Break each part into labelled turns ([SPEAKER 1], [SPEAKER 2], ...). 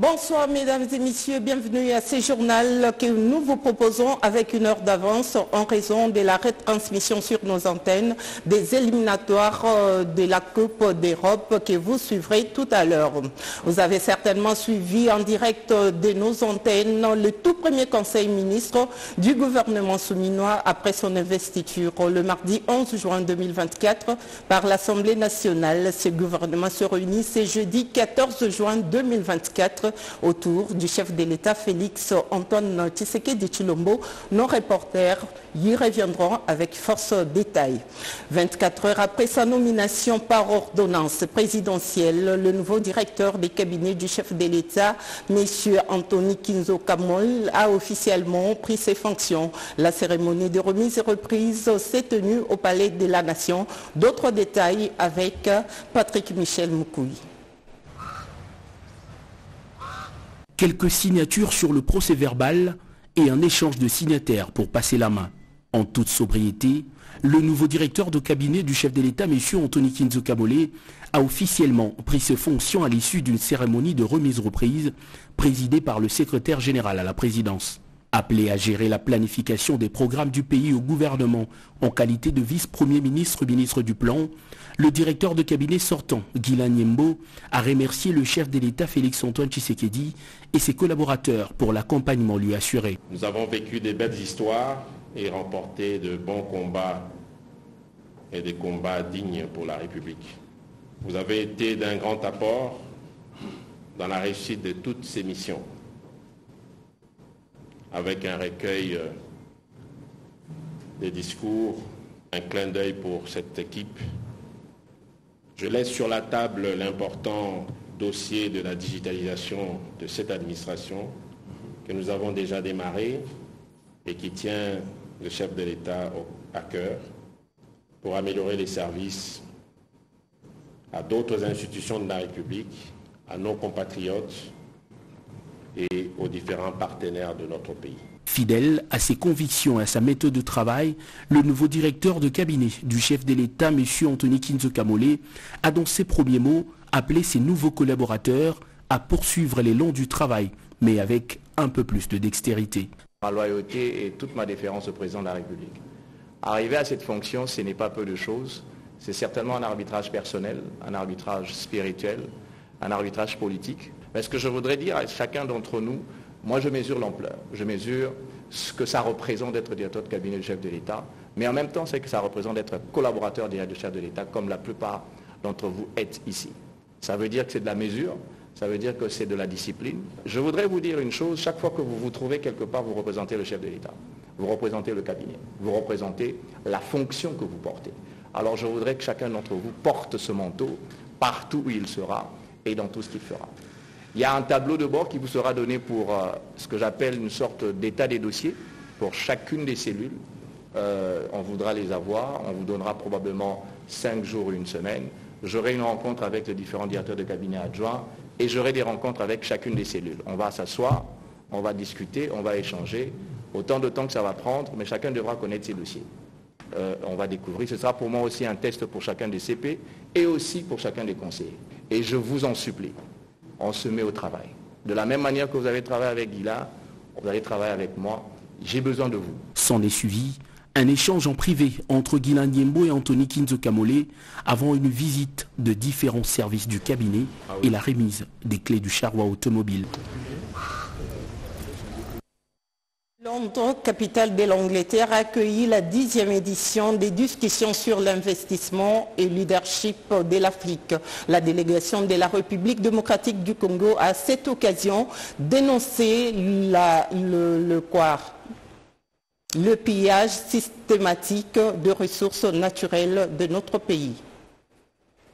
[SPEAKER 1] Bonsoir mesdames et messieurs, bienvenue à ce journal que nous vous proposons avec une heure d'avance en raison de la retransmission sur nos antennes des éliminatoires euh, de la Coupe d'Europe que vous suivrez tout à l'heure. Vous avez certainement suivi en direct de nos antennes le tout premier conseil ministre du gouvernement souminois après son investiture le mardi 11 juin 2024 par l'Assemblée nationale. Ce gouvernement se réunit ce jeudi 14 juin 2024 autour du chef de l'État Félix Antoine Tshisekedi Chilombo. Nos reporters y reviendront avec force détail. 24 heures après sa nomination par ordonnance présidentielle, le nouveau directeur des cabinets du chef de l'État, M. Anthony Kinzo Kamol, a officiellement pris ses fonctions. La cérémonie de remise et reprise s'est tenue au Palais de la Nation. D'autres détails avec Patrick Michel Moukoui.
[SPEAKER 2] Quelques signatures sur le procès verbal et un échange de signataires pour passer la main. En toute sobriété, le nouveau directeur de cabinet du chef de l'État, M. Anthony Kinzo Kamole, a officiellement pris ses fonctions à l'issue d'une cérémonie de remise-reprise présidée par le secrétaire général à la présidence. Appelé à gérer la planification des programmes du pays au gouvernement en qualité de vice-premier ministre ministre du Plan, le directeur de cabinet sortant, Guylain Niembo, a remercié le chef de l'État Félix-Antoine Tshisekedi et ses collaborateurs pour l'accompagnement lui assuré.
[SPEAKER 3] Nous avons vécu des belles histoires et remporté de bons combats et des combats dignes pour la République. Vous avez été d'un grand apport dans la réussite de toutes ces missions avec un recueil euh, des discours, un clin d'œil pour cette équipe. Je laisse sur la table l'important dossier de la digitalisation de cette administration que nous avons déjà démarré et qui tient le chef de l'État à cœur pour améliorer les services à d'autres institutions de la République, à nos compatriotes et aux différents partenaires de notre pays.
[SPEAKER 2] Fidèle à ses convictions et à sa méthode de travail, le nouveau directeur de cabinet du chef de l'État, M. Anthony Kinzo Kamole, a dans ses premiers mots appelé ses nouveaux collaborateurs à poursuivre les longs du travail, mais avec un peu plus de dextérité.
[SPEAKER 4] Ma loyauté et toute ma déférence au président de la République. Arriver à cette fonction, ce n'est pas peu de choses. C'est certainement un arbitrage personnel, un arbitrage spirituel, un arbitrage politique. Mais ce que je voudrais dire à chacun d'entre nous, moi je mesure l'ampleur, je mesure ce que ça représente d'être directeur de cabinet du chef de l'État, mais en même temps c'est que ça représente d'être collaborateur direct du chef de l'État, comme la plupart d'entre vous êtes ici. Ça veut dire que c'est de la mesure, ça veut dire que c'est de la discipline. Je voudrais vous dire une chose, chaque fois que vous vous trouvez quelque part, vous représentez le chef de l'État, vous représentez le cabinet, vous représentez la fonction que vous portez. Alors je voudrais que chacun d'entre vous porte ce manteau partout où il sera et dans tout ce qu'il fera. Il y a un tableau de bord qui vous sera donné pour euh, ce que j'appelle une sorte d'état des dossiers pour chacune des cellules. Euh, on voudra les avoir, on vous donnera probablement cinq jours ou une semaine. J'aurai une rencontre avec les différents directeurs de cabinet adjoints et j'aurai des rencontres avec chacune des cellules. On va s'asseoir, on va discuter, on va échanger, autant de temps que ça va prendre, mais chacun devra connaître ses dossiers. Euh, on va découvrir. Ce sera pour moi aussi un test pour chacun des CP et aussi pour chacun des conseillers. Et je vous en supplie, on se met au travail. De la même manière que vous avez travaillé avec Guilla, vous allez travailler avec moi. J'ai besoin de vous.
[SPEAKER 2] S'en est suivi un échange en privé entre Guylain Niembo et Anthony Kinzo Kamole avant une visite de différents services du cabinet ah et la remise des clés du charroi automobile.
[SPEAKER 1] Londres, capitale de l'Angleterre, a accueilli la dixième édition des discussions sur l'investissement et leadership de l'Afrique. La délégation de la République démocratique du Congo a à cette occasion dénoncé le, le pillage systématique de ressources naturelles de notre pays.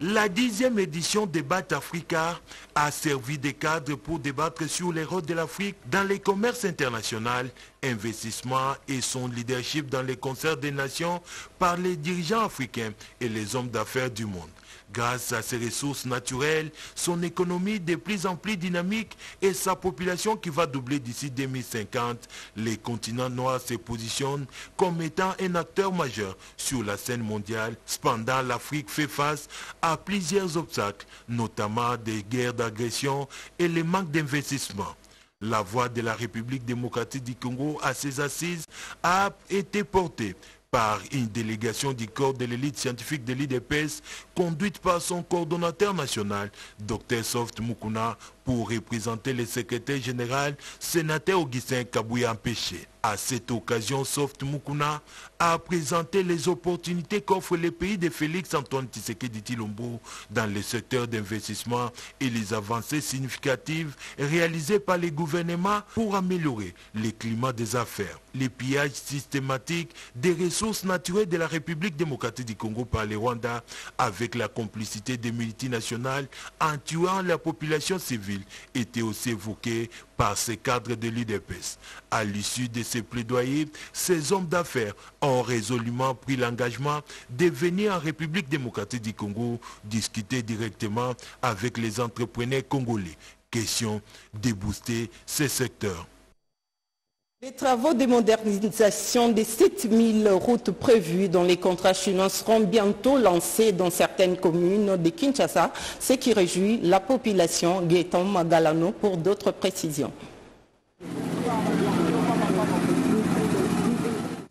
[SPEAKER 5] La dixième édition de BAT Africa a servi de cadre pour débattre sur les rôles de l'Afrique dans les commerces international, investissement et son leadership dans les concerts des nations par les dirigeants africains et les hommes d'affaires du monde. Grâce à ses ressources naturelles, son économie de plus en plus dynamique et sa population qui va doubler d'ici 2050, les continents noirs se positionnent comme étant un acteur majeur sur la scène mondiale. Cependant, l'Afrique fait face à plusieurs obstacles, notamment des guerres d'agression et le manque d'investissement. La voix de la République démocratique du Congo à ses assises a été portée par une délégation du corps de l'élite scientifique de l'IDPS conduite par son coordonnateur national, Dr Soft Mukuna, pour représenter le secrétaire général, sénateur Augustin Kabouya Empêché. À cette occasion, Soft Mukuna a présenté les opportunités qu'offre le pays de Félix Antoine Tshisekedi Tilombo dans le secteur d'investissement et les avancées significatives réalisées par les gouvernements pour améliorer le climat des affaires. Les pillages systématiques des ressources naturelles de la République démocratique du Congo par les Rwanda avec la complicité des multinationales en tuant la population civile était aussi évoqué par ces cadres de l'UDPS. À l'issue de ces plaidoyers, ces hommes d'affaires ont résolument pris l'engagement de venir en République démocratique du Congo discuter directement avec les entrepreneurs congolais. Question de booster ces secteurs.
[SPEAKER 1] Les travaux de modernisation des 7000 routes prévues dans les contrats chinois seront bientôt lancés dans certaines communes de Kinshasa, ce qui réjouit la population. Gaëtan Magalano pour d'autres précisions.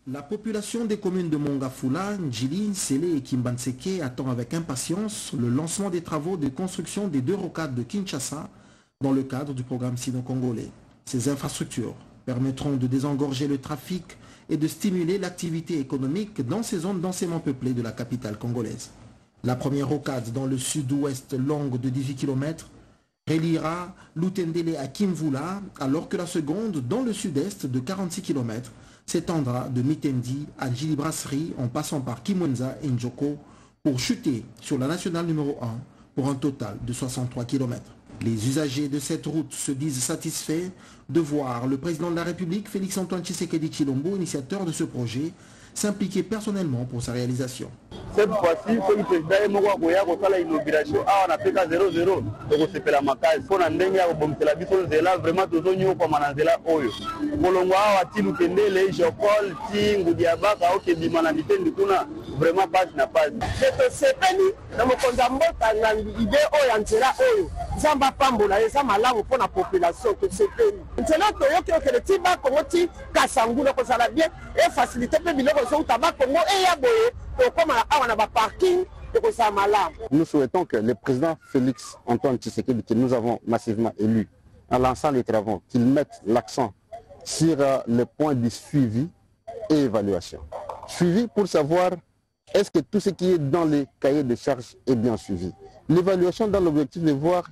[SPEAKER 6] La population des communes de Mongafula, Njili, Sele et Kimbanseke attend avec impatience le lancement des travaux de construction des deux rocades de Kinshasa dans le cadre du programme sino-congolais. Ces infrastructures permettront de désengorger le trafic et de stimuler l'activité économique dans ces zones densément peuplées de la capitale congolaise. La première rocade dans le sud-ouest longue de 18 km reliera Lutendele à Kimvula, alors que la seconde dans le sud-est de 46 km s'étendra de Mitendi à Gili Brasserie en passant par Kimwenza et Njoko pour chuter sur la nationale numéro 1 pour un total de 63 km. Les usagers de cette route se disent satisfaits de voir le président de la République, Félix-Antoine Tshisekedi Chilombo, initiateur de ce projet, s'impliquer personnellement pour sa réalisation.
[SPEAKER 7] Cette fois-ci, soki président ye moko akoya kosala inauguration. Awa na pk 00 tokosepela makasi mpo na ndenge ya kobomisela biso nzela vraiment tozonyokwama na nzela oyo. Kolongo awa ti lukendele jopol ti ngudi ya baka okebima na mitendi kuna vraiment pasi na pasi
[SPEAKER 8] tosepeli na mokonzi ya mboka ngangi ide oyo ya nzela oyo nzambe apambola eza malamu mpo na population tosepeli nzela toyoki okende ti bakongo ti kasangula kozala bien efasilite mpe biloko ezouta bakongo eya boye tokóma awa na baparking ekozala malamu
[SPEAKER 7] Nous souhaitons que le président Félix Antoine Tshisekedi, que nous avons massivement élu, en lançant les travaux, qu'il mette l'accent sur euh, le point du suivi et évaluation. Suivi pour savoir est-ce que tout ce qui est dans les cahiers de charges est bien suivi? L'évaluation dans l'objectif de voir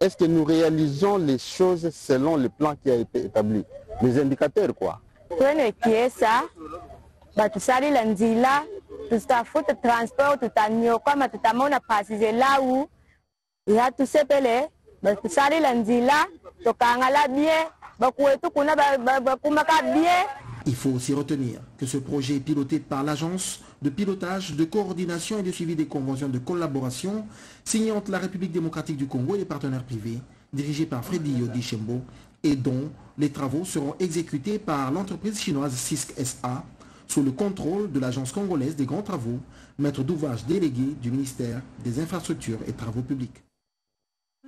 [SPEAKER 7] est-ce que nous réalisons les choses selon le plan qui a été établi. Les indicateurs, quoi.
[SPEAKER 9] batusalila nzila tutafuta transport tutanyokama tutamona pasize lau ya tusepele batusalila nzila tokangala bien bakuwetu kuna ba- ba- bakumaka bien
[SPEAKER 6] Il faut aussi retenir que ce projet est piloté par l'Agence de pilotage, de coordination et de suivi des conventions de collaboration signées entre la République démocratique du Congo et les partenaires privés, dirigée par Freddy Yodi Shembo, et dont les travaux seront exécutés par l'entreprise chinoise CISC SA sous le contrôle de l'Agence congolaise des grands travaux, maître d'ouvrage délégué du ministère des Infrastructures et Travaux publics.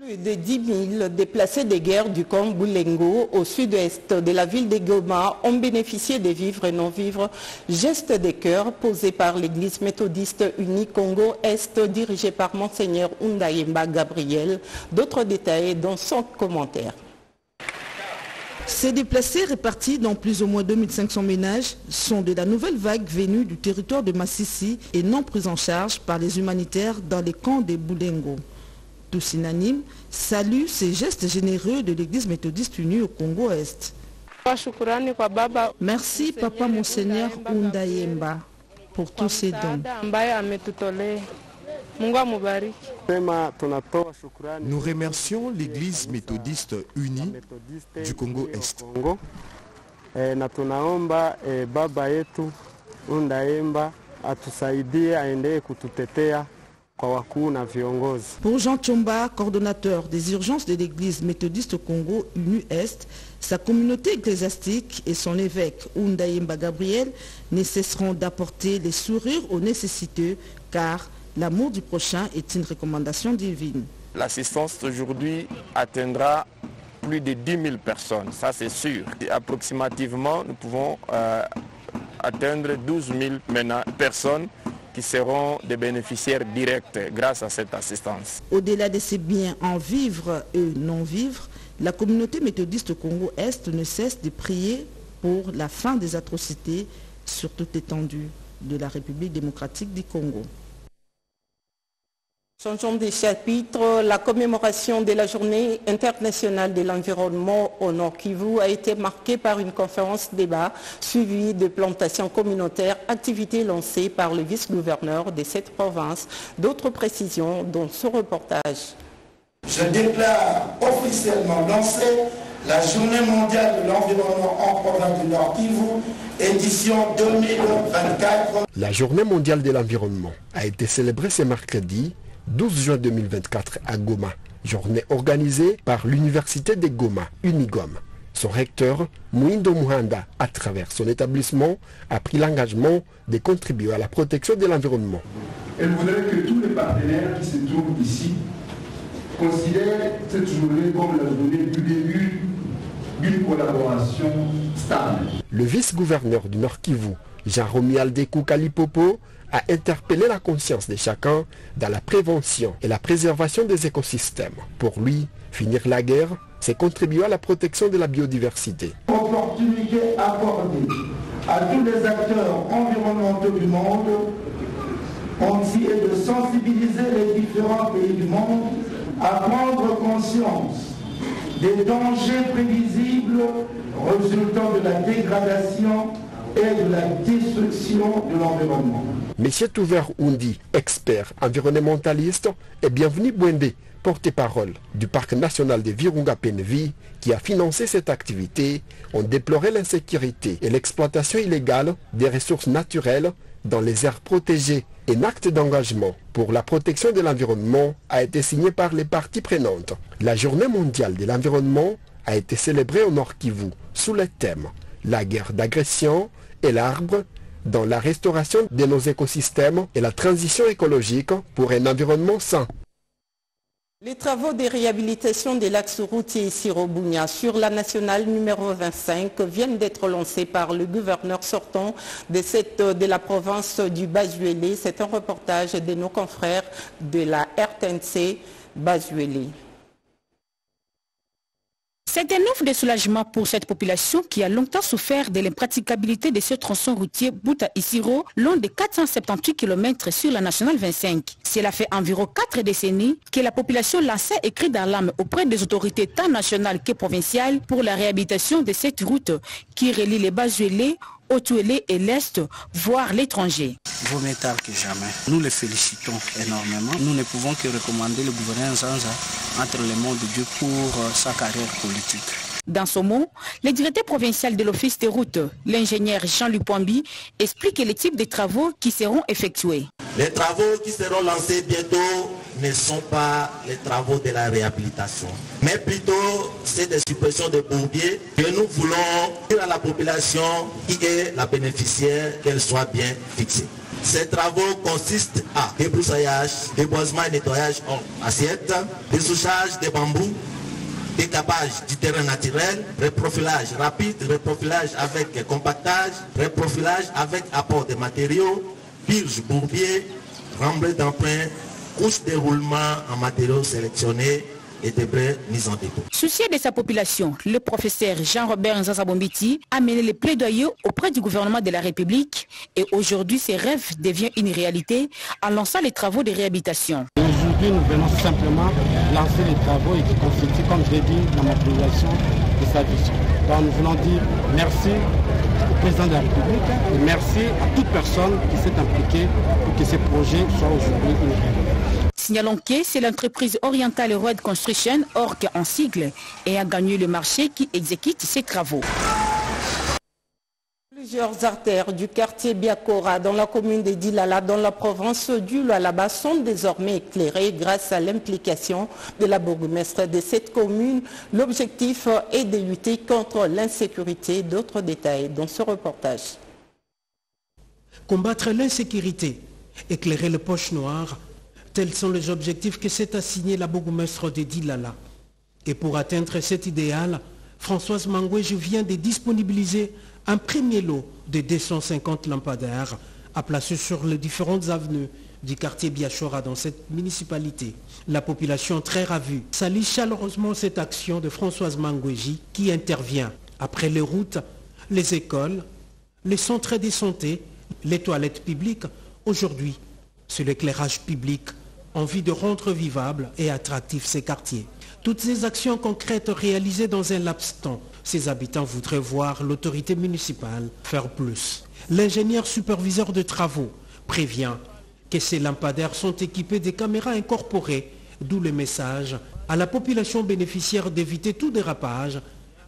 [SPEAKER 1] Plus de 10 000 déplacés des guerres du camp Boulengo au sud-est de la ville de Goma ont bénéficié des vivres et non-vivres gestes des cœurs posés par l'église méthodiste unie Congo-Est dirigée par Monseigneur Undayemba Gabriel. D'autres détails dans son commentaire.
[SPEAKER 10] Ces déplacés répartis dans plus ou moins 2500 ménages sont de la nouvelle vague venue du territoire de Massissi et non pris en charge par les humanitaires dans les camps de Boulengo. Tous unanimes saluent ces gestes généreux de l'église méthodiste unie au Congo-Est. Merci Papa Monseigneur Undayemba pour tous ces dons.
[SPEAKER 11] Nous remercions l'Église méthodiste unie du Congo-Est.
[SPEAKER 12] Eh, eh, baba yetu Undaemba atusaidie aendelee kututetea
[SPEAKER 10] Pour Jean Chomba, coordonnateur des urgences de l'église méthodiste au Congo, UNU-Est, sa communauté ecclésiastique et son évêque Undaïmba Gabriel ne cesseront d'apporter les sourires aux nécessiteux car l'amour du prochain est une recommandation divine.
[SPEAKER 13] L'assistance aujourd'hui atteindra plus de 10 000 personnes, ça c'est sûr. Et approximativement, nous pouvons euh, atteindre 12 000 personnes qui seront des bénéficiaires directs grâce à cette assistance.
[SPEAKER 10] Au-delà de ces biens en vivre et non vivre, la communauté méthodiste Congo-Est ne cesse de prier pour la fin des atrocités sur toute étendue de la République démocratique du Congo.
[SPEAKER 1] Changeons des chapitres. La commémoration de la journée internationale de l'environnement au Nord Kivu a été marquée par une conférence débat suivie de plantations communautaires, activités lancées par le vice-gouverneur de cette province. D'autres précisions dans ce reportage.
[SPEAKER 14] Je déclare officiellement lancée la journée mondiale de l'environnement en province du Nord Kivu, édition 2024.
[SPEAKER 15] La journée mondiale de l'environnement a été célébrée ce mercredi 12 juin 2024 à Goma, journée organisée par l'Université de Goma, Unigom. Son recteur, Mouindo Muhanda, à travers son établissement, a pris l'engagement de contribuer à la protection de l'environnement.
[SPEAKER 16] Elle voudrait que tous les partenaires qui se trouvent ici considèrent cette journée comme la journée du début d'une collaboration stable.
[SPEAKER 15] Le vice-gouverneur du Nord Kivu, Jean-Romuald Kalipopo, a interpellé la conscience de chacun dans la prévention et la préservation des écosystèmes. Pour lui, finir la guerre, c'est contribuer à la protection de la biodiversité.
[SPEAKER 14] Opportunité accordée à tous les acteurs environnementaux du monde est de sensibiliser les différents pays du monde à prendre conscience des dangers prévisibles résultant de la dégradation et de la destruction de l'environnement.
[SPEAKER 15] Monsieur Touver Undi, expert environnementaliste, et bienvenue Bwende, porte-parole du Parc national de Virunga Penvi, qui a financé cette activité, ont déploré l'insécurité et l'exploitation illégale des ressources naturelles dans les aires protégées. Un acte d'engagement pour la protection de l'environnement a été signé par les parties prenantes. La journée mondiale de l'environnement a été célébrée au Nord Kivu sous le thème La guerre d'agression et l'arbre dans la restauration de nos écosystèmes et la transition écologique pour un environnement sain.
[SPEAKER 1] Les travaux de réhabilitation de l'axe routier Sirobounia sur la nationale numéro 25 viennent d'être lancés par le gouverneur sortant de, la province du Bazuélé. C'est un reportage de nos confrères de la RTNC Bazuélé.
[SPEAKER 17] C'est un offre de soulagement pour cette population qui a longtemps souffert de l'impraticabilité de ce tronçon routier Bouta-Isiro, long de 478 km sur la nationale 25. Cela fait environ 4 décennies que la population lançait écrit d'alarme auprès des autorités tant nationales que provinciales pour la réhabilitation de cette route qui relie les Bazuélés Otuélé et l'Est, voire l'étranger.
[SPEAKER 18] Vaut mieux tard que jamais. Nous les félicitons énormément. Nous ne pouvons que recommander le gouverneur Zanza entre les mains de Dieu pour sa carrière politique.
[SPEAKER 17] Dans ce mot, le directeur provincial de l'Office des routes, l'ingénieur Jean-Luc Pambi, explique les types de travaux qui seront effectués.
[SPEAKER 19] Les travaux qui seront lancés bientôt ne sont pas les travaux de la réhabilitation, mais plutôt c'est des suppressions de bourbiers que nous voulons dire à la population qui est la bénéficiaire qu'elle soit bien fixée. Ces travaux consistent à débroussaillage, déboisement et nettoyage en assiette, dessouchage des bambous, décapage du terrain naturel, reprofilage rapide, reprofilage avec compactage, reprofilage avec apport de matériaux, purge bourbier, remblai d'emprunt, couche de roulement en matériaux sélectionnés et débris mis en dépôt.
[SPEAKER 17] Soucié de sa population, le professeur Jean-Robert Nzazabombiti a mené les plaidoyers auprès du gouvernement de la République et aujourd'hui ses rêves deviennent une réalité en lançant les travaux de réhabilitation.
[SPEAKER 12] Aujourd'hui, nous venons simplement lancer les travaux et qui constituent, comme je l'ai dit, la matérialisation de sa vision. Donc nous voulons dire merci président de la République et merci à toute personne qui s'est impliquée pour que ces projets soient aujourd'hui une réalité.
[SPEAKER 17] Signalons que c'est l'entreprise Oriental Road Construction, ORC en sigle, et a gagné le marché qui exécute ces travaux.
[SPEAKER 1] Plusieurs artères du quartier Biakora dans la commune de Dilala dans la province du Lualaba sont désormais éclairées grâce à l'implication de la bourgmestre de cette commune. L'objectif est de lutter contre l'insécurité. D'autres détails dans ce reportage.
[SPEAKER 20] Combattre l'insécurité, éclairer les poches noires, tels sont les objectifs que s'est assigné la bourgmestre de Dilala. Et pour atteindre cet idéal, Françoise Mangouej vient de disponibiliser un premier lot de 250 lampadaires à placer sur les différentes avenues du quartier Biachora dans cette municipalité. La population très ravue salue chaleureusement cette action de Françoise Mangoueji qui intervient après les routes, les écoles, les centres de santé, les toilettes publiques. Aujourd'hui, c'est l'éclairage public envie de rendre vivable et attractif ces quartiers. Toutes ces actions concrètes réalisées dans un laps temps ses habitants voudraient voir l'autorité municipale faire plus. L'ingénieur superviseur de travaux prévient que ces lampadaires sont équipés de caméras incorporées, d'où le message à la population bénéficiaire d'éviter tout dérapage.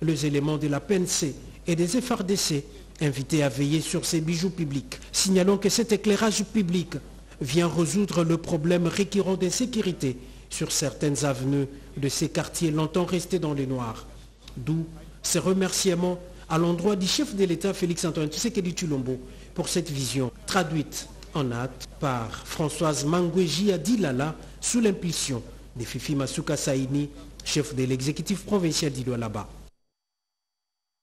[SPEAKER 20] Les éléments de la PNC et des FRDC invités à veiller sur ces bijoux publics. Signalons que cet éclairage public vient résoudre le problème récurrent d'insécurité sur certaines avenues de ces quartiers longtemps restés dans les noirs. Ces remerciements à l'endroit du chef de l'État Félix Antoine Tshisekedi Tulombo pour cette vision traduite en acte par Françoise Mangoueji Adilala sous l'impulsion de Fifi Masuka Saini, chef de l'exécutif provincial d'Iloalaba.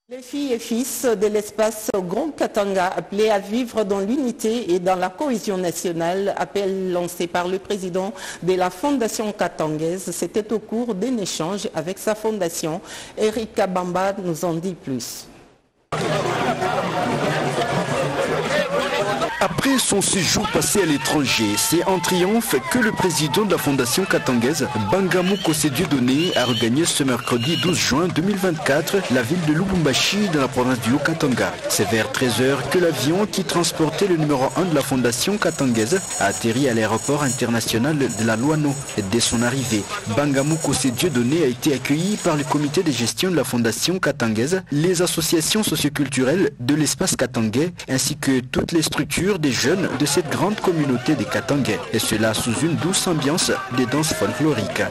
[SPEAKER 1] Les filles et fils de l'espace Grand Katanga appelés à vivre dans l'unité et dans la cohésion nationale, appel lancé par le président de la Fondation katangaise. C'était au cours d'un échange avec sa fondation. Eric Kabamba nous en dit plus.
[SPEAKER 21] Après son séjour passé à l'étranger, c'est en triomphe que le président de la fondation katangaise, Bangamou Dieudonné, a regagné ce mercredi 12 juin 2024 la ville de Lubumbashi dans la province du Haut-Katanga. C'est vers 13h que l'avion qui transportait le numéro 1 de la fondation katangaise a atterri à l'aéroport international de la Loano. Dès son arrivée, Bangamou Dieudonné a été accueilli par le comité de gestion de la fondation katangaise, les associations socioculturelles de l'espace katangais ainsi que toutes les structures des jeunes de cette grande communauté des Katangais, et cela sous une douce ambiance des danses folkloriques.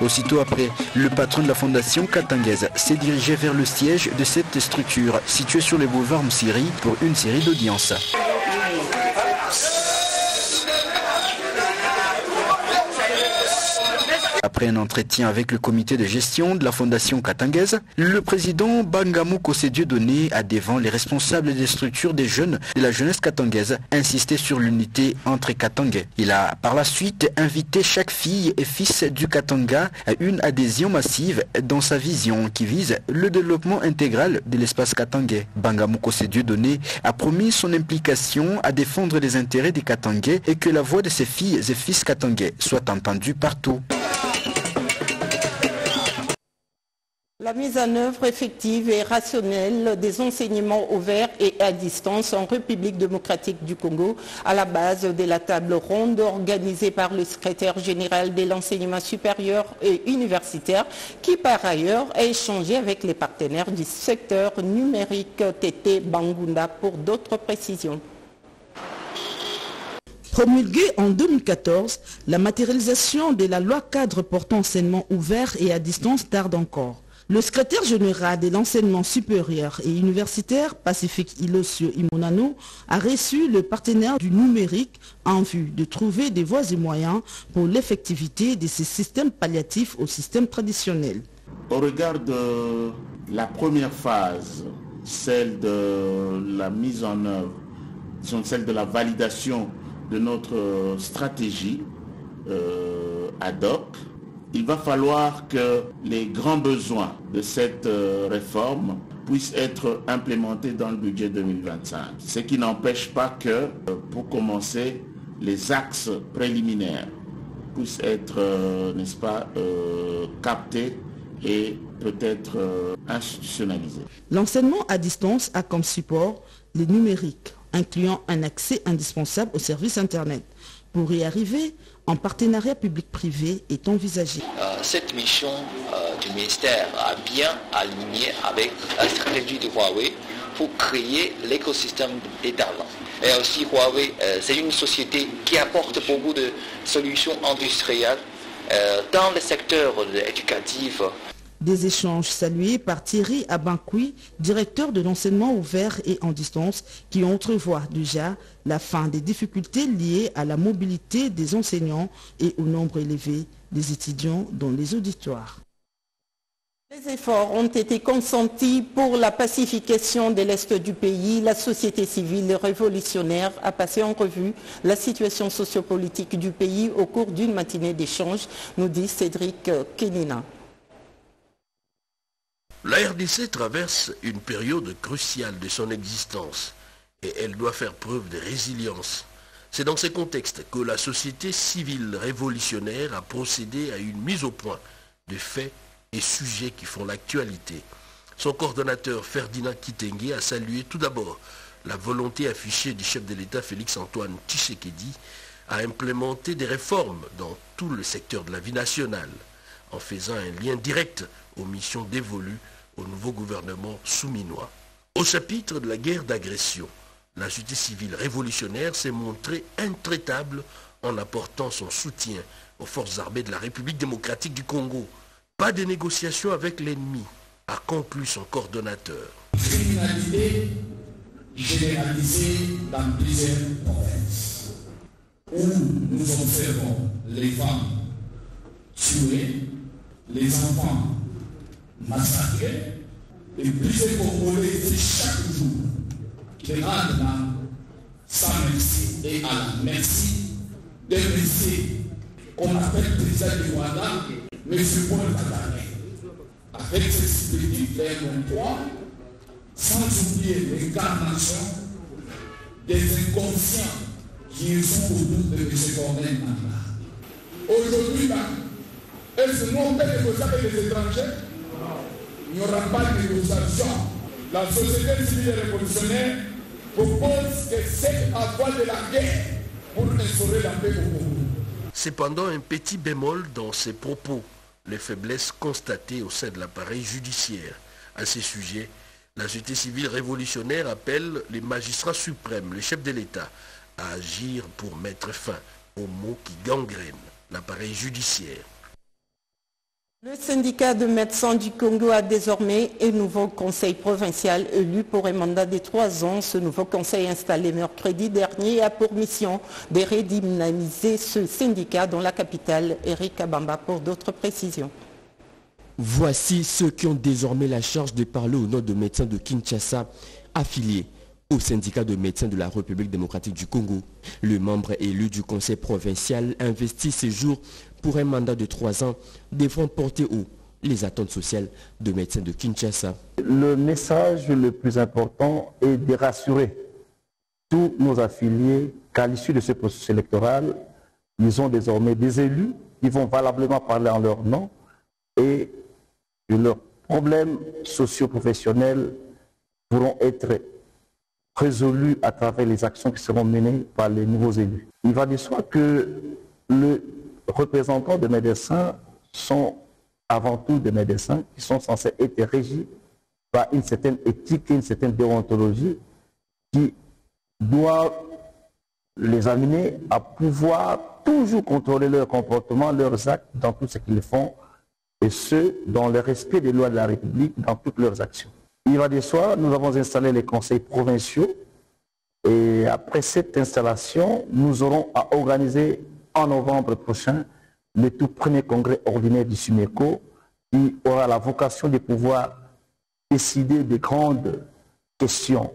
[SPEAKER 21] Aussitôt après, le patron de la fondation katangaise s'est dirigé vers le siège de cette structure située sur le boulevard Msiri pour une série d'audiences. Après un entretien avec le comité de gestion de la fondation katangaise, le président Bangamou Dieudonné a devant les responsables des structures des jeunes de la jeunesse katangaise insisté sur l'unité entre Katangais. Il a par la suite invité chaque fille et fils du Katanga à une adhésion massive dans sa vision qui vise le développement intégral de l'espace katangais. Bangamou Dieudonné a promis son implication à défendre les intérêts des Katangais et que la voix de ses filles et fils katangais soit entendue partout.
[SPEAKER 1] La mise en œuvre effective et rationnelle des enseignements ouverts et à distance en République démocratique du Congo à la base de la table ronde organisée par le secrétaire général de l'enseignement supérieur et universitaire qui par ailleurs a échangé avec les partenaires du secteur numérique TT Bangunda pour d'autres précisions.
[SPEAKER 10] Promulguée en 2014, la matérialisation de la loi cadre portant enseignement ouvert et à distance tarde encore. Le secrétaire général de l'enseignement supérieur et universitaire Pacifique Ilosio Imonano a reçu le partenaire du numérique en vue de trouver des voies et moyens pour l'effectivité de ces systèmes palliatifs au système traditionnel.
[SPEAKER 22] Au regard de la première phase, celle de la mise en œuvre, celle de la validation de notre stratégie euh, ad hoc, il va falloir que les grands besoins de cette réforme puisse être implémenté dans le budget 2025. Ce qui n'empêche pas que, euh, pour commencer, les axes préliminaires puissent être, euh, n'est-ce pas, euh, captés et peut-être institutionnalisés.
[SPEAKER 10] L'enseignement à distance a comme support les numériques, incluant un accès indispensable aux services Internet. Pour y arriver, un partenariat public-privé est envisagé.
[SPEAKER 23] cette mission du ministère a bien aligné avec la stratégie de Huawei pour créer l'écosystème des talents. Et aussi Huawei, c'est une société qui apporte beaucoup de solutions industrielles dans le secteur éducatif,
[SPEAKER 10] des échanges salués par Thierry Abankoui, directeur de l'enseignement ouvert et en distance, qui entrevoit déjà la fin des difficultés liées à la mobilité des enseignants et au nombre élevé des étudiants dans les auditoires.
[SPEAKER 1] Les efforts ont été consentis pour la pacification de l'Est du pays. La société civile révolutionnaire a passé en revue la situation sociopolitique du pays au cours d'une matinée d'échange, nous dit Cédric Kenina.
[SPEAKER 24] La RDC traverse une période cruciale de son existence et elle doit faire preuve de résilience. C'est dans ce contexte que la société civile révolutionnaire a procédé à une mise au point de faits et sujets qui font l'actualité. Son coordonnateur Ferdinand Kitenge a salué tout d'abord la volonté affichée du chef de l'État Félix-Antoine Tshisekedi à implémenter des réformes dans tout le secteur de la vie nationale en faisant un lien direct aux missions dévolues au nouveau gouvernement souminois. Au chapitre de la guerre d'agression, la société civile révolutionnaire s'est montrée intraitable en apportant son soutien aux forces armées de la République démocratique du Congo. Pas de négociation avec l'ennemi, a conclu son coordonnateur.
[SPEAKER 25] Criminalité généralisée dans plusieurs provinces, où nous observons les femmes tuées, les enfants massacrés, et plusieurs Congolais chaque jour qui rendent là sans merci et à la merci des messieurs qu'on appelle président du Rwanda, M. Paul Kagame, avec ses spiritus poids, sans oublier l'incarnation des inconscients qui sont autour de M. Nanda. Aujourd'hui, est-ce que négocier avec les étrangers Il n'y aura pas de négociation. La société civile révolutionnaire propose que c'est à de la guerre pour la paix au Congo.
[SPEAKER 24] Cependant, un petit bémol dans ses propos, les faiblesses constatées au sein de l'appareil judiciaire. À ces sujets, la société civile révolutionnaire appelle les magistrats suprêmes, le chef de l'État, à agir pour mettre fin aux maux qui gangrènent l'appareil judiciaire.
[SPEAKER 1] Le syndicat de médecins du Congo a désormais un nouveau conseil provincial élu pour un mandat de trois ans. Ce nouveau conseil installé mercredi dernier a pour mission de redynamiser ce syndicat dans la capitale, Eric Abamba, pour d'autres précisions.
[SPEAKER 26] Voici ceux qui ont désormais la charge de parler au nom de médecins de Kinshasa affiliés au syndicat de médecins de la République démocratique du Congo. Le membre élu du conseil provincial investit ces jours pour un mandat de trois ans devront porter haut les attentes sociales de médecins de Kinshasa.
[SPEAKER 7] Le message le plus important est de rassurer tous nos affiliés qu'à l'issue de ce processus électoral, ils ont désormais des élus qui vont valablement parler en leur nom et leurs problèmes socio-professionnels pourront être résolus à travers les actions qui seront menées par les nouveaux élus. Il va de soi que le représentants des médecins sont avant tout des médecins qui sont censés être régis par une certaine éthique une certaine déontologie qui doit les amener à pouvoir toujours contrôler leur comportement, leurs actes dans tout ce qu'ils font, et ce, dans le respect des lois de la République, dans toutes leurs actions. Il va de soi, nous avons installé les conseils provinciaux, et après cette installation, nous aurons à organiser en novembre prochain le tout premier congrès ordinaire du SUMECO qui aura la vocation de pouvoir décider des grandes questions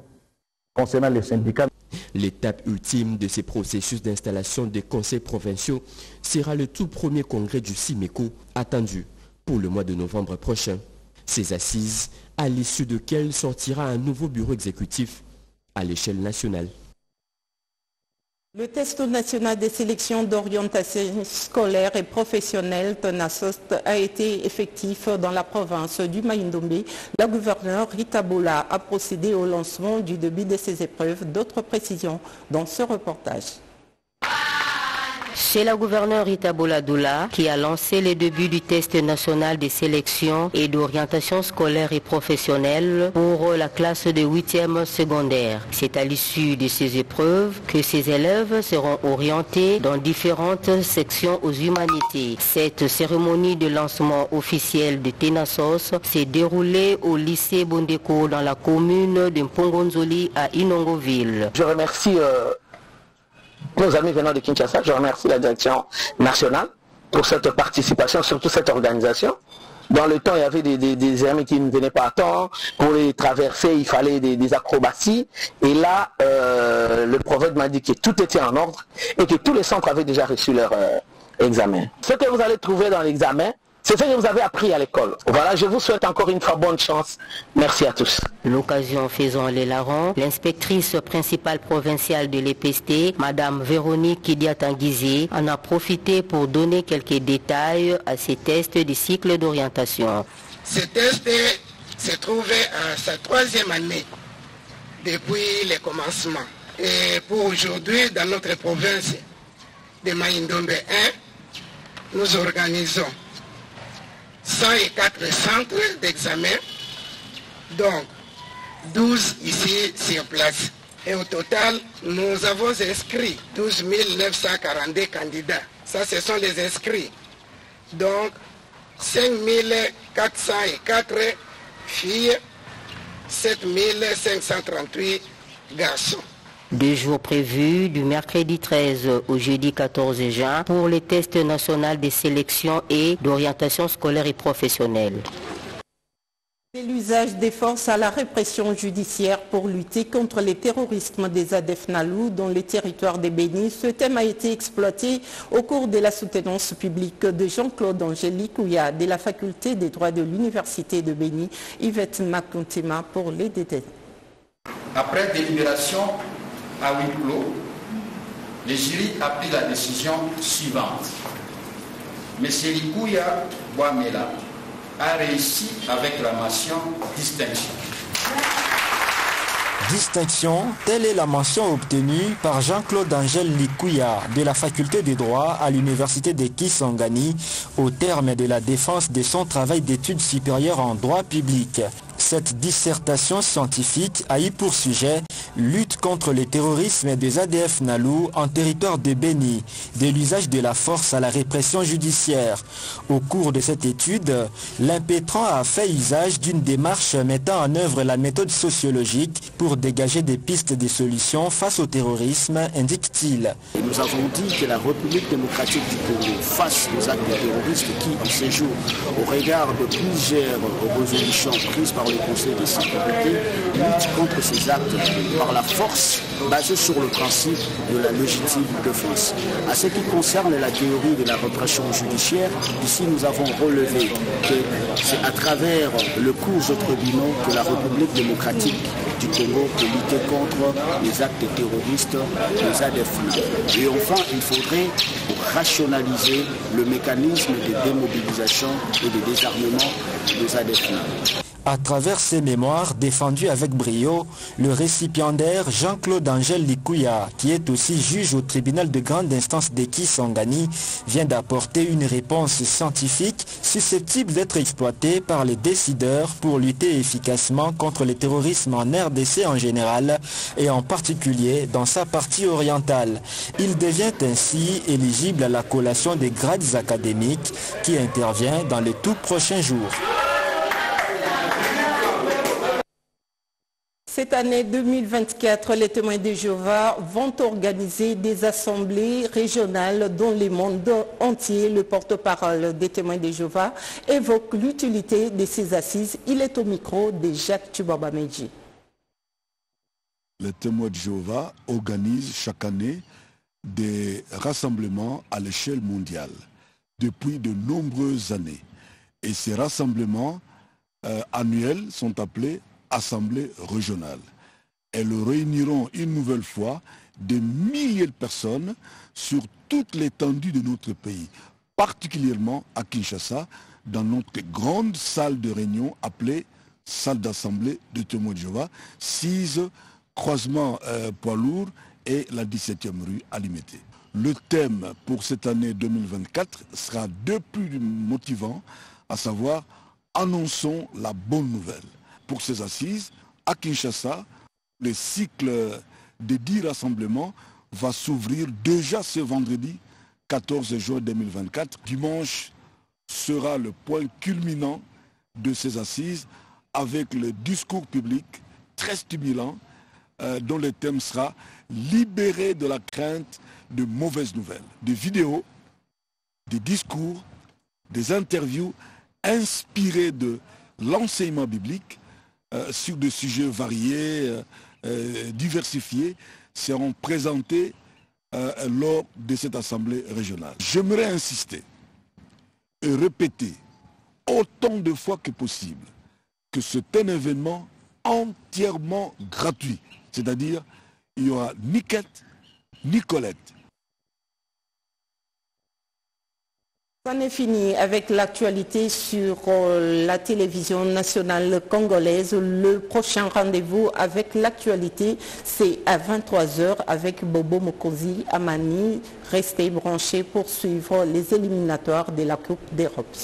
[SPEAKER 7] concernant les syndicats.
[SPEAKER 26] L'étape ultime de ces processus d'installation des conseils provinciaux sera le tout premier congrès du SIMECO attendu pour le mois de novembre prochain. Ces assises, à l'issue desquelles sortira un nouveau bureau exécutif à l'échelle nationale.
[SPEAKER 1] Le test national des sélections d'orientation scolaire et professionnelle TONASOST a été effectif dans la province du Maïndomé. La gouverneure Rita Boula a procédé au lancement du début de ces épreuves. D'autres précisions dans ce reportage.
[SPEAKER 27] C'est la gouverneure Itabola Doula qui a lancé les débuts du test national des sélections et d'orientation scolaire et professionnelle pour la classe de 8e secondaire. C'est à l'issue de ces épreuves que ces élèves seront orientés dans différentes sections aux humanités. Cette cérémonie de lancement officiel de Tenassos s'est déroulée au lycée Bondeko dans la commune de Mpongonzoli à Inongoville.
[SPEAKER 28] Je remercie euh, nos amis venant de Kinshasa. Je remercie la direction nationale pour cette participation, surtout cette organisation. Dans le temps, il y avait des, des, des amis qui ne venaient pas à temps. Pour les traverser, il fallait des, des acrobaties. Et là, euh, le prophète m'a dit que tout était en ordre et que tous les centres avaient déjà reçu leur euh, examen. Ce que vous allez trouver dans l'examen, c'est ce que vous avez appris à l'école. Voilà, je vous souhaite encore une fois bonne chance. Merci à tous.
[SPEAKER 27] L'occasion faisant les larrons, l'inspectrice principale provinciale de l'EPST, Madame Véronique Kidiatanguizi, en a profité pour donner quelques détails à ces tests du cycle d'orientation.
[SPEAKER 29] Ce test se trouvait à sa troisième année depuis le commencement. Et pour aujourd'hui, dans notre province de Maïndombe 1, nous organisons 104 centres d'examen, donc 12 ici sur place. Et au total, nous avons inscrit 12 942 candidats. Ça, ce sont les inscrits. Donc, 5 404 filles, 7 538 garçons.
[SPEAKER 27] Deux jours prévus du mercredi 13 au jeudi 14 juin pour les tests nationaux des sélections et d'orientation scolaire et professionnelle.
[SPEAKER 1] C'est l'usage des forces à la répression judiciaire pour lutter contre les terrorismes des ADF Nalou dans les territoires des Bénis. Ce thème a été exploité au cours de la soutenance publique de Jean-Claude Angélique Ouya de la faculté des droits de l'Université de Béni, Yvette Makuntema pour les détails.
[SPEAKER 30] Après délibération à huis clos, le jury a pris la décision suivante. M. Likouya Boamela a réussi avec la mention distinction.
[SPEAKER 31] Distinction, telle est la mention obtenue par Jean-Claude Angèle Likouya de la faculté des droits à l'université de Kisangani au terme de la défense de son travail d'études supérieures en droit public. Cette dissertation scientifique a eu pour sujet lutte contre le terrorisme des ADF Nalou en territoire de Béni, de l'usage de la force à la répression judiciaire. Au cours de cette étude, l'impétrant a fait usage d'une démarche mettant en œuvre la méthode sociologique pour dégager des pistes de solutions face au terrorisme, indique-t-il.
[SPEAKER 18] Nous avons dit que la République démocratique du Congo, face aux actes terroristes qui, en ces jours, au regard de plusieurs résolutions prises par le Conseil de sécurité, lutte contre ces actes par la force basée sur le principe de la légitime défense. À ce qui concerne la théorie de la répression judiciaire, ici nous avons relevé que c'est à travers le cours de tribunaux que la République démocratique du Congo peut lutter contre les actes terroristes des ADF. Et enfin, il faudrait rationaliser le mécanisme de démobilisation et de désarmement des ADF.
[SPEAKER 31] À travers ses mémoires défendues avec brio, le récipiendaire Jean-Claude Angèle Likouya, qui est aussi juge au tribunal de grande instance de Kisangani, vient d'apporter une réponse scientifique susceptible d'être exploitée par les décideurs pour lutter efficacement contre le terrorisme en RDC en général et en particulier dans sa partie orientale. Il devient ainsi éligible à la collation des grades académiques qui intervient dans les tout prochains jours.
[SPEAKER 1] Cette année 2024, les témoins de Jéhovah vont organiser des assemblées régionales dans le monde entier. Le porte-parole des témoins de Jéhovah évoque l'utilité de ces assises. Il est au micro de Jacques Tubaba-Meji.
[SPEAKER 32] Les témoins de Jéhovah organisent chaque année des rassemblements à l'échelle mondiale depuis de nombreuses années. Et ces rassemblements euh, annuelles sont appelées assemblées régionales. Elles réuniront une nouvelle fois des milliers de personnes sur toute l'étendue de notre pays, particulièrement à Kinshasa, dans notre grande salle de réunion appelée salle d'assemblée de témoins de Jéhovah, 6 croisement euh, poids lourd et la 17e rue Alimété. Le thème pour cette année 2024 sera de plus motivant, à savoir annonçons la bonne nouvelle. Pour ces assises, à Kinshasa, le cycle des dix rassemblements va s'ouvrir déjà ce vendredi 14 juin 2024. Dimanche sera le point culminant de ces assises avec le discours public très stimulant euh, dont le thème sera libérer de la crainte de mauvaises nouvelles. Des vidéos, des discours, des interviews inspirés de l'enseignement biblique euh, sur des sujets variés, euh, diversifiés, seront présentés lors de cette assemblée régionale. J'aimerais insister et répéter autant de fois que possible que c'est un événement entièrement gratuit. C'est-à-dire, il n'y aura ni quête, ni collecte.
[SPEAKER 1] Ça est fini avec l'actualité sur euh, la télévision nationale congolaise. Le prochain rendez-vous avec l'actualité, c'est à 23h avec Bobo Mokozi Amani. Restez branchés pour suivre les éliminatoires de la Coupe d'Europe.